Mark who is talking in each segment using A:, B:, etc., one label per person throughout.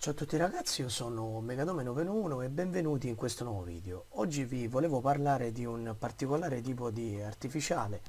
A: Ciao a tutti ragazzi, io sono Megadome91 e benvenuti in questo nuovo video. Oggi vi volevo parlare di un particolare tipo di artificiale,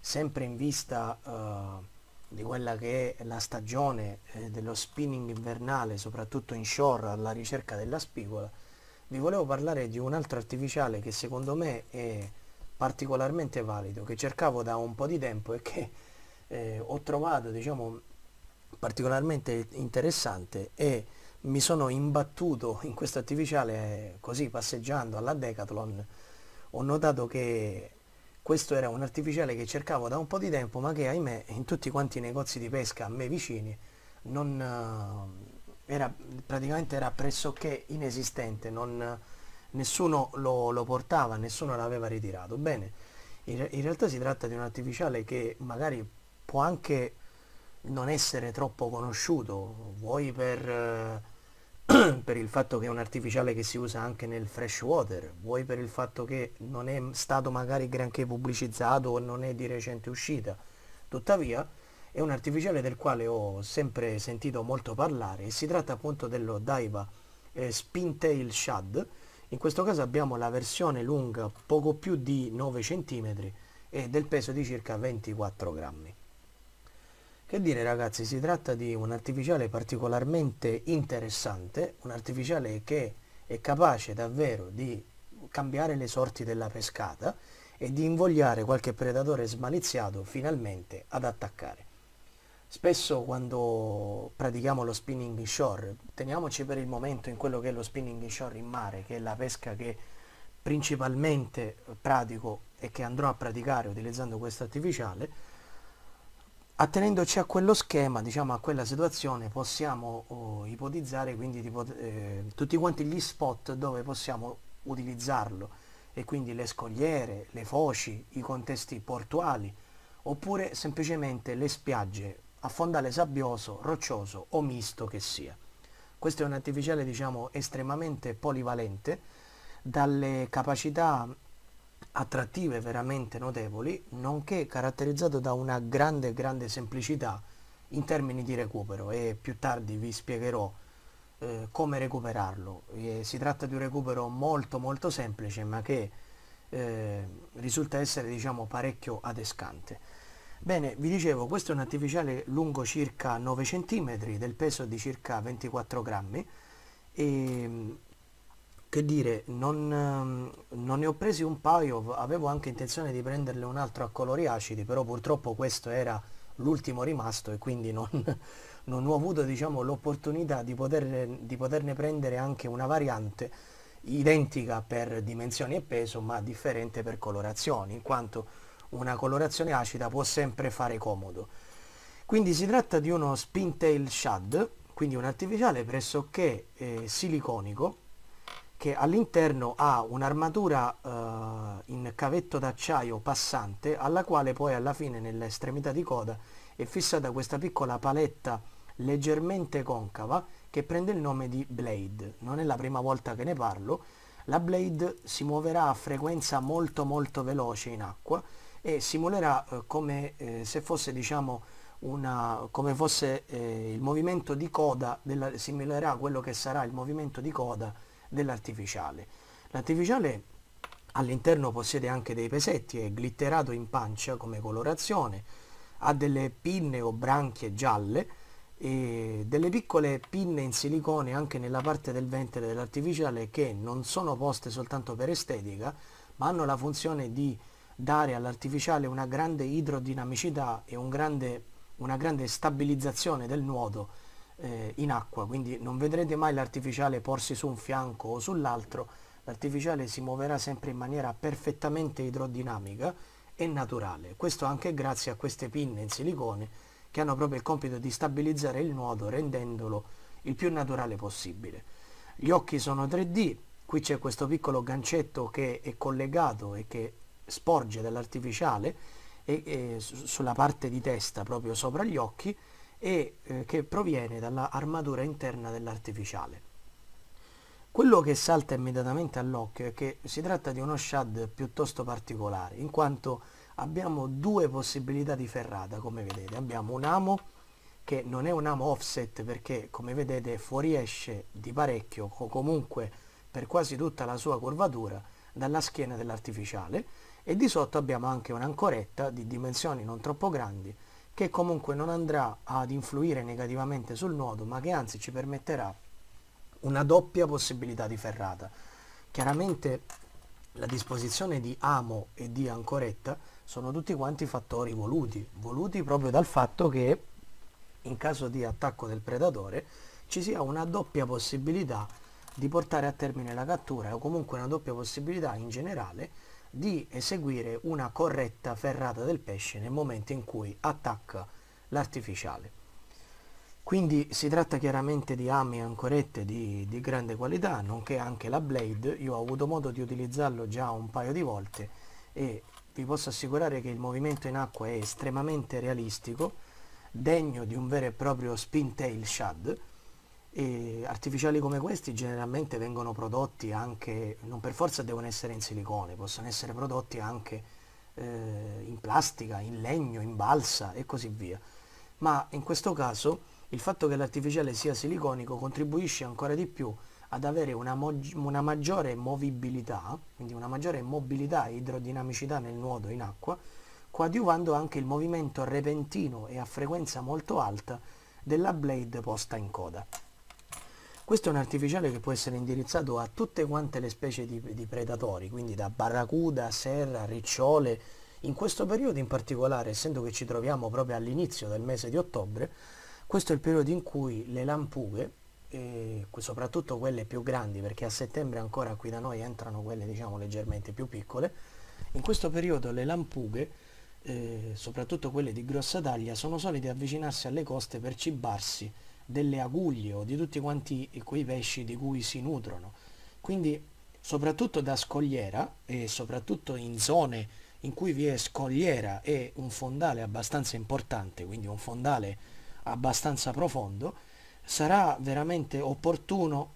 A: sempre in vista uh, di quella che è la stagione eh, dello spinning invernale, soprattutto in shore, alla ricerca della spigola. Vi volevo parlare di un altro artificiale che secondo me è particolarmente valido, che cercavo da un po' di tempo e che eh, ho trovato, diciamo, particolarmente interessante e mi sono imbattuto in questo artificiale così passeggiando alla Decathlon ho notato che questo era un artificiale che cercavo da un po' di tempo ma che ahimè in tutti quanti i negozi di pesca a me vicini non, eh, era, praticamente era pressoché inesistente non, nessuno lo, lo, portava nessuno l'aveva ritirato. Bene in, in realtà si tratta di un artificiale che magari può anche non essere troppo conosciuto vuoi per eh, per il fatto che è un artificiale che si usa anche nel freshwater, vuoi per il fatto che non è stato magari granché pubblicizzato o non è di recente uscita. Tuttavia è un artificiale del quale ho sempre sentito molto parlare e si tratta appunto dello Daiwa eh, Spintail Shad. In questo caso abbiamo la versione lunga poco più di 9 cm e del peso di circa 24 grammi. Che dire ragazzi, si tratta di un artificiale particolarmente interessante, un artificiale che è capace davvero di cambiare le sorti della pescata e di invogliare qualche predatore smaliziato finalmente ad attaccare. Spesso quando pratichiamo lo spinning in shore, teniamoci per il momento in quello che è lo spinning in shore in mare, che è la pesca che principalmente pratico e che andrò a praticare utilizzando questo artificiale, Attenendoci a quello schema, diciamo a quella situazione, possiamo oh, ipotizzare quindi tipo, eh, tutti quanti gli spot dove possiamo utilizzarlo e quindi le scogliere, le foci, i contesti portuali oppure semplicemente le spiagge a fondale sabbioso, roccioso o misto che sia. Questo è un artificiale diciamo estremamente polivalente dalle capacità attrattive veramente notevoli, nonché caratterizzato da una grande grande semplicità in termini di recupero e più tardi vi spiegherò eh, come recuperarlo. E si tratta di un recupero molto molto semplice ma che eh, risulta essere diciamo parecchio adescante. Bene, vi dicevo, questo è un artificiale lungo circa 9 cm, del peso di circa 24 grammi e che dire, non, ehm, non, ne ho presi un paio, avevo anche intenzione di prenderle un altro a colori acidi, però purtroppo questo era l'ultimo rimasto e quindi non, non ho avuto diciamo, l'opportunità di, poter, di poterne prendere anche una variante identica per dimensioni e peso ma differente per colorazioni, in quanto una colorazione acida può sempre fare comodo. Quindi si tratta di uno Spintail Shad, quindi un artificiale pressoché eh, siliconico, che all'interno ha un'armatura uh, in cavetto d'acciaio passante alla quale poi alla fine nell'estremità di coda è fissata questa piccola paletta leggermente concava che prende il nome di blade. Non è la prima volta che ne parlo. La blade si muoverà a frequenza molto molto veloce in acqua e simulerà uh, come eh, se fosse diciamo una, come fosse eh, il movimento di coda della, simulerà quello che sarà il movimento di coda dell'artificiale. L'artificiale all'interno possiede anche dei pesetti, è glitterato in pancia come colorazione, ha delle pinne o branchie gialle e delle piccole pinne in silicone anche nella parte del ventre dell'artificiale che non sono poste soltanto per estetica ma hanno la funzione di dare all'artificiale una grande idrodinamicità e un grande, una grande stabilizzazione del nuoto eh, in acqua, quindi non vedrete mai l'artificiale porsi su un fianco o sull'altro, l'artificiale si muoverà sempre in maniera perfettamente idrodinamica e naturale. Questo anche grazie a queste pinne in silicone che hanno proprio il compito di stabilizzare il nuoto rendendolo il più naturale possibile. Gli occhi sono 3D, qui c'è questo piccolo gancetto che è collegato e che sporge dall'artificiale e, e sulla parte di testa proprio sopra gli occhi e eh, che proviene dall'armatura interna dell'artificiale. Quello che salta immediatamente all'occhio è che si tratta di uno shad piuttosto particolare, in quanto abbiamo due possibilità di ferrata, come vedete. Abbiamo un amo che non è un amo offset perché come vedete fuoriesce di parecchio o comunque per quasi tutta la sua curvatura dalla schiena dell'artificiale e di sotto abbiamo anche un'ancoretta di dimensioni non troppo grandi che comunque non andrà ad influire negativamente sul nuoto ma che anzi ci permetterà una doppia possibilità di ferrata. Chiaramente la disposizione di amo e di ancoretta sono tutti quanti fattori voluti, voluti proprio dal fatto che in caso di attacco del predatore ci sia una doppia possibilità di portare a termine la cattura o comunque una doppia possibilità in generale di eseguire una corretta ferrata del pesce nel momento in cui attacca l'artificiale. Quindi si tratta chiaramente di ami ancorette di, di, grande qualità, nonché anche la blade. Io ho avuto modo di utilizzarlo già un paio di volte e vi posso assicurare che il movimento in acqua è estremamente realistico degno di un vero e proprio spintail shad e artificiali come questi generalmente vengono prodotti anche, non per forza devono essere in silicone, possono essere prodotti anche eh, in plastica, in legno, in balsa e così via. Ma in questo caso il fatto che l'artificiale sia siliconico contribuisce ancora di più ad avere una, una maggiore movibilità, quindi una maggiore mobilità e idrodinamicità nel nuoto in acqua, coadiuvando anche il movimento repentino e a frequenza molto alta della blade posta in coda. Questo è un artificiale che può essere indirizzato a tutte quante le specie di, di predatori, quindi da barracuda, serra, ricciole. In questo periodo in particolare, essendo che ci troviamo proprio all'inizio del mese di ottobre, questo è il periodo in cui le lampughe, soprattutto quelle più grandi, perché a settembre ancora qui da noi entrano quelle diciamo leggermente più piccole, in questo periodo le lampughe eh, soprattutto quelle di grossa taglia, sono solite avvicinarsi alle coste per cibarsi delle aguglie o di tutti quanti quei pesci di cui si nutrono. Quindi soprattutto da scogliera e soprattutto in zone in cui vi è scogliera e un fondale abbastanza importante, quindi un fondale abbastanza profondo, sarà veramente opportuno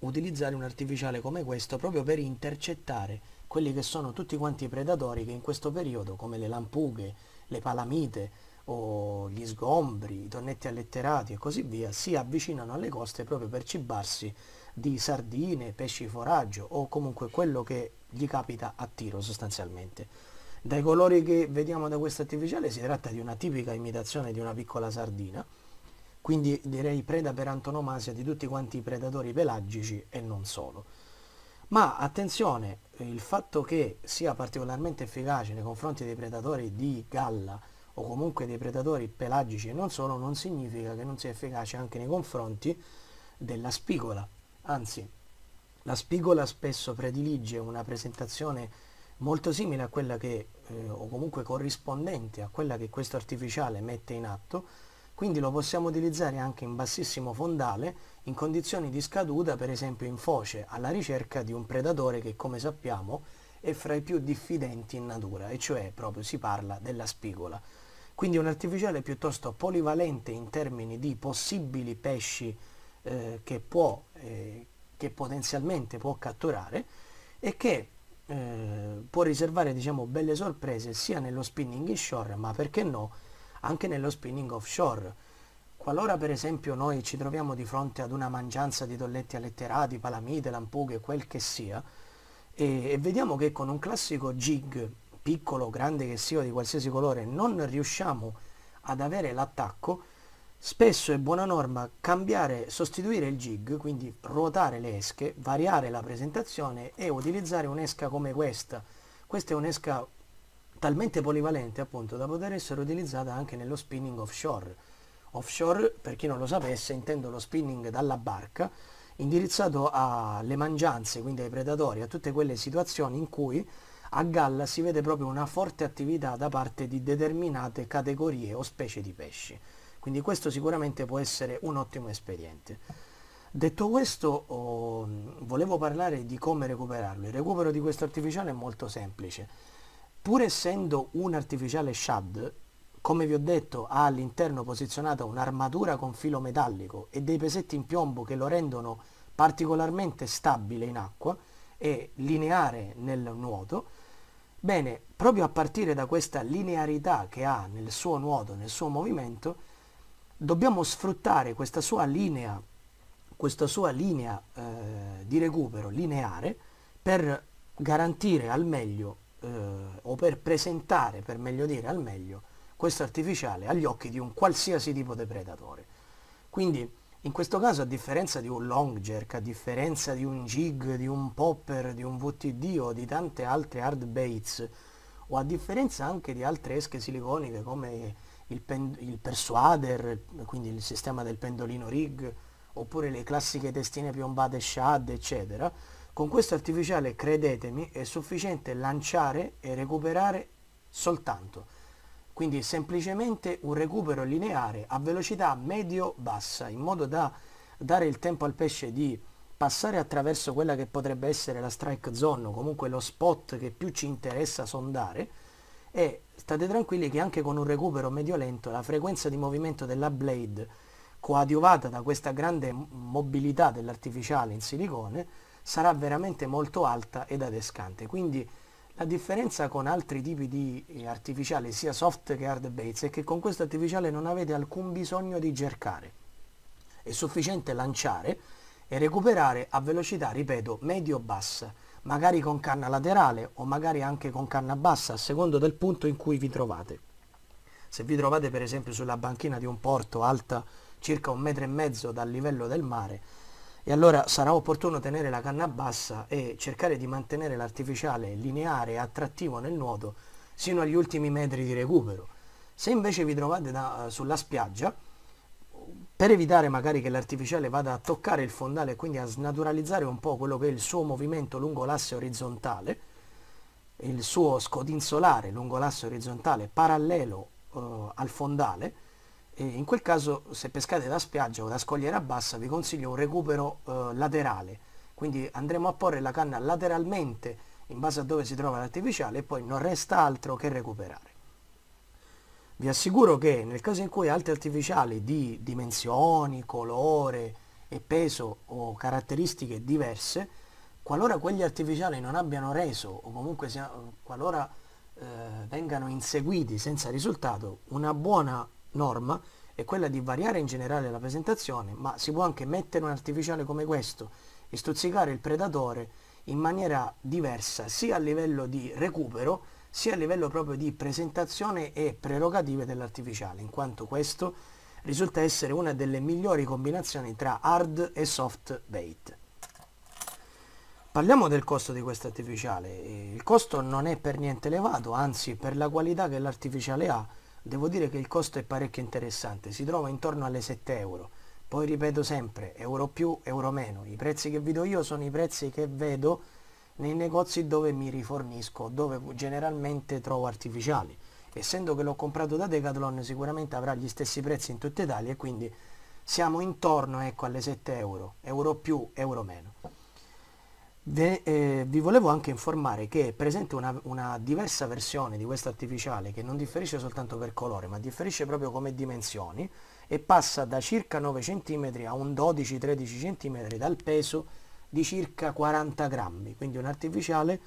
A: utilizzare un artificiale come questo proprio per intercettare quelli che sono tutti quanti i predatori che in questo periodo, come le lampughe, le palamite o gli sgombri, i tonnetti alletterati e così via, si avvicinano alle coste proprio per cibarsi di sardine, pesci foraggio o comunque quello che gli capita a tiro sostanzialmente. Dai colori che vediamo da questo artificiale si tratta di una tipica imitazione di una piccola sardina, quindi direi preda per antonomasia di tutti quanti i predatori pelagici e non solo. Ma attenzione, il fatto che sia particolarmente efficace nei confronti dei predatori di galla o comunque dei predatori pelagici e non solo, non significa che non sia efficace anche nei confronti della spigola. Anzi, la spigola spesso predilige una presentazione molto simile a quella che, eh, o comunque corrispondente a quella che questo artificiale mette in atto, quindi lo possiamo utilizzare anche in bassissimo fondale in condizioni di scaduta, per esempio in foce, alla ricerca di un predatore che come sappiamo è fra i più diffidenti in natura, e cioè proprio si parla della spigola. Quindi un artificiale piuttosto polivalente in termini di possibili pesci eh, che, può, eh, che potenzialmente può catturare e che eh, può riservare diciamo, belle sorprese sia nello spinning in shore, ma perché no, anche nello spinning offshore. Qualora per esempio noi ci troviamo di fronte ad una mangianza di dolletti alletterati, palamite, lampughe, quel che sia, e, e vediamo che con un classico jig, piccolo, grande che sia, di qualsiasi colore, non riusciamo ad avere l'attacco, spesso è buona norma cambiare, sostituire il jig, quindi ruotare le esche, variare la presentazione e utilizzare un'esca come questa. Questa è un'esca talmente polivalente appunto da poter essere utilizzata anche nello spinning offshore. Offshore, per chi non lo sapesse, intendo lo spinning dalla barca, indirizzato alle mangianze, quindi ai predatori, a tutte quelle situazioni in cui a galla si vede proprio una forte attività da parte di determinate categorie o specie di pesci. Quindi questo sicuramente può essere un ottimo espediente. Detto questo, oh, volevo parlare di come recuperarlo. Il recupero di questo artificiale è molto semplice pur essendo un artificiale SHAD, come vi ho detto ha all'interno posizionata un'armatura con filo metallico e dei pesetti in piombo che lo rendono particolarmente stabile in acqua e lineare nel nuoto, bene, proprio a partire da questa linearità che ha nel suo nuoto, nel suo movimento, dobbiamo sfruttare questa sua linea, questa sua linea eh, di recupero lineare per garantire al meglio eh, o per presentare, per meglio dire al meglio, questo artificiale agli occhi di un qualsiasi tipo di predatore. Quindi in questo caso a differenza di un long jerk, a differenza di un jig, di un popper, di un VTD o di tante altre hard baits, o a differenza anche di altre esche siliconiche come il, il persuader, quindi il sistema del pendolino rig, oppure le classiche testine piombate shad, eccetera, con questo artificiale, credetemi, è sufficiente lanciare e recuperare soltanto. Quindi semplicemente un recupero lineare a velocità medio-bassa, in modo da dare il tempo al pesce di passare attraverso quella che potrebbe essere la strike zone o comunque lo spot che più ci interessa sondare. E state tranquilli che anche con un recupero medio lento la frequenza di movimento della blade coadiuvata da questa grande mobilità dell'artificiale in silicone sarà veramente molto alta ed adescante. Quindi la differenza con altri tipi di eh, artificiali sia soft che hard baits è che con questo artificiale non avete alcun bisogno di cercare è sufficiente lanciare e recuperare a velocità, ripeto, medio-bassa, magari con canna laterale o magari anche con canna bassa, a secondo del punto in cui vi trovate. Se vi trovate per esempio sulla banchina di un porto alta circa un metro e mezzo dal livello del mare, e allora sarà opportuno tenere la canna bassa e cercare di mantenere l'artificiale lineare e attrattivo nel nuoto sino agli ultimi metri di recupero. Se invece vi trovate da, sulla spiaggia, per evitare magari che l'artificiale vada a toccare il fondale e quindi a snaturalizzare un po' quello che è il suo movimento lungo l'asse orizzontale, il suo scodinzolare lungo l'asse orizzontale parallelo uh, al fondale, in quel caso se pescate da spiaggia o da scogliera bassa vi consiglio un recupero uh, laterale, quindi andremo a porre la canna lateralmente in base a dove si trova l'artificiale e poi non resta altro che recuperare. Vi assicuro che nel caso in cui altri artificiali di dimensioni, colore e peso o caratteristiche diverse, qualora quegli artificiali non abbiano reso o comunque sia, qualora eh, vengano inseguiti senza risultato, una buona norma è quella di variare in generale la presentazione, ma si può anche mettere un artificiale come questo e stuzzicare il predatore in maniera diversa sia a livello di recupero sia a livello proprio di presentazione e prerogative dell'artificiale, in quanto questo risulta essere una delle migliori combinazioni tra hard e soft bait. Parliamo del costo di questo artificiale. Il costo non è per niente elevato, anzi per la qualità che l'artificiale ha, devo dire che il costo è parecchio interessante, si trova intorno alle 7 euro. Poi ripeto sempre, euro più, euro meno. I prezzi che vi do io sono i prezzi che vedo nei negozi dove mi rifornisco, dove generalmente trovo artificiali. Essendo che l'ho comprato da Decathlon sicuramente avrà gli stessi prezzi in tutta Italia e quindi siamo intorno ecco, alle 7 euro, euro più, euro meno. De, eh, vi volevo anche informare che è presente una, una diversa versione di questo artificiale che non differisce soltanto per colore ma differisce proprio come dimensioni e passa da circa 9 cm a un 12-13 cm dal peso di circa 40 grammi, quindi un artificiale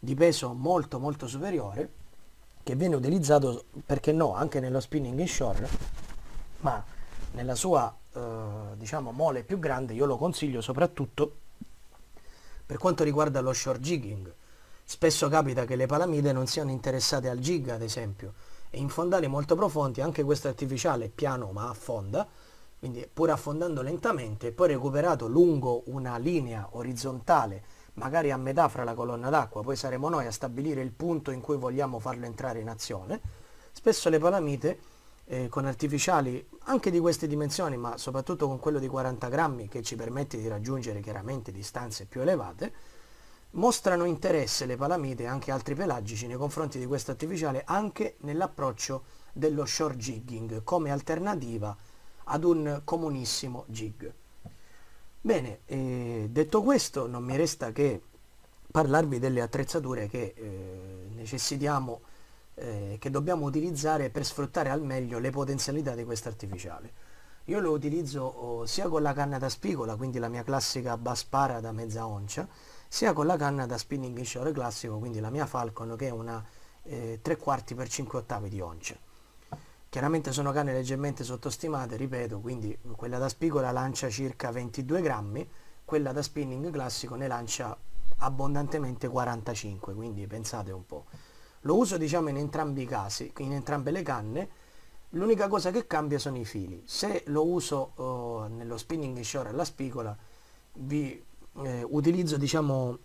A: di peso molto molto superiore che viene utilizzato, perché no, anche nello spinning inshore, ma nella sua eh, diciamo mole più grande io lo consiglio soprattutto per quanto riguarda lo short jigging. Spesso capita che le palamide non siano interessate al jig ad esempio e in fondali molto profondi anche questo artificiale piano ma affonda quindi pur affondando lentamente, poi recuperato lungo una linea orizzontale, magari a metà fra la colonna d'acqua, poi saremo noi a stabilire il punto in cui vogliamo farlo entrare in azione. Spesso le palamite eh, con artificiali anche di queste dimensioni, ma soprattutto con quello di 40 grammi che ci permette di raggiungere chiaramente distanze più elevate, mostrano interesse le palamite e anche altri pelagici nei confronti di questo artificiale anche nell'approccio dello short jigging come alternativa ad un comunissimo gig. Bene, eh, detto questo non mi resta che parlarvi delle attrezzature che eh, necessitiamo, eh, che dobbiamo utilizzare per sfruttare al meglio le potenzialità di questo artificiale. Io lo utilizzo oh, sia con la canna da spigola, quindi la mia classica Baspara da mezza oncia, sia con la canna da spinning inshore classico, quindi la mia Falcon che è una eh, 3 quarti per 5 ottavi di oncia. chiaramente sono canne leggermente sottostimate ripeto quindi quella da spigola lancia circa 22 grammi quella da spinning classico ne lancia abbondantemente 45 quindi pensate un po' lo uso diciamo in entrambi i casi in entrambe le canne. L'unica cosa che cambia sono i fili. Se lo uso uh, nello spinning shore alla spigola vi eh, utilizzo diciamo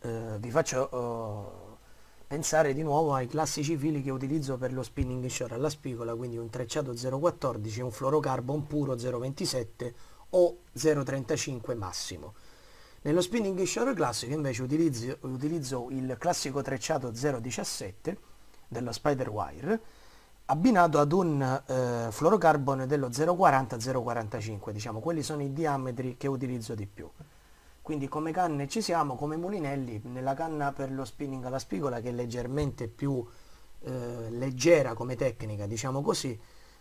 A: eh, vi faccio uh, pensare di nuovo ai classici fili che utilizzo per lo spinning shore alla spigola quindi un trecciato 014 un fluorocarbon puro 027 o 035 massimo nello spinning shore classico invece utilizzo, utilizzo il classico trecciato 017 dello spider wire abbinato ad un eh, fluorocarbon dello 040-045 diciamo. Quelli sono i diametri che utilizzo di più. Quindi come canne ci siamo come mulinelli nella canna per lo spinning alla spigola che è leggermente più eh, leggera come tecnica diciamo così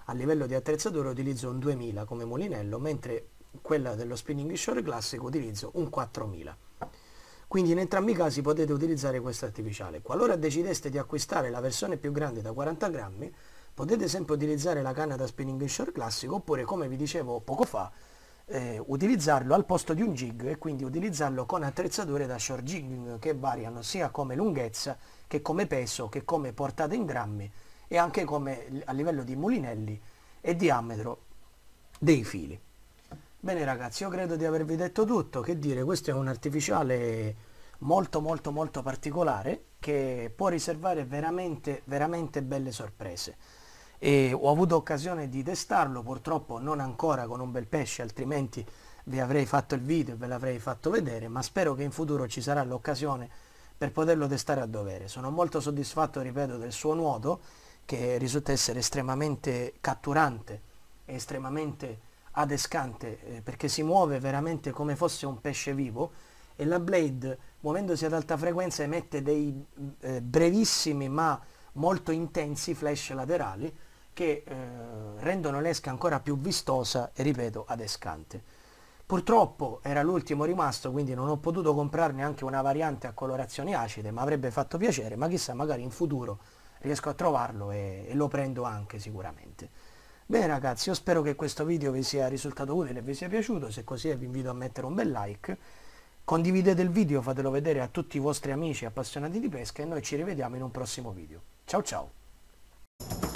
A: a livello di attrezzatura utilizzo un 2000 come mulinello mentre quella dello spinning shore classico utilizzo un 4000 quindi in entrambi i casi potete utilizzare questo artificiale qualora decideste di acquistare la versione più grande da 40 grammi potete sempre utilizzare la canna da spinning shore classico oppure come vi dicevo poco fa eh, utilizzarlo al posto di un jig e quindi utilizzarlo con attrezzature da short jigging che variano sia come lunghezza che come peso che come portata in grammi e anche come a livello di mulinelli e diametro dei fili. Bene ragazzi, io credo di avervi detto tutto, che dire, questo è un artificiale molto molto molto particolare che può riservare veramente veramente belle sorprese e ho avuto occasione di testarlo, purtroppo non ancora con un bel pesce, altrimenti vi avrei fatto il video e ve l'avrei fatto vedere, ma spero che in futuro ci sarà l'occasione per poterlo testare a dovere. Sono molto soddisfatto, ripeto, del suo nuoto, che risulta essere estremamente catturante e estremamente adescante, eh, perché si muove veramente come fosse un pesce vivo e la blade, muovendosi ad alta frequenza, emette dei eh, brevissimi ma molto intensi flash laterali che eh, rendono l'esca ancora più vistosa e ripeto adescante. Purtroppo era l'ultimo rimasto quindi non ho potuto comprarne anche una variante a colorazioni acide ma avrebbe fatto piacere ma chissà magari in futuro riesco a trovarlo e, e lo prendo anche sicuramente. Bene ragazzi io spero che questo video vi sia risultato utile e vi sia piaciuto, se così è vi invito a mettere un bel like, condividete il video, fatelo vedere a tutti i vostri amici appassionati di pesca e noi ci rivediamo in un prossimo video. Ciao ciao!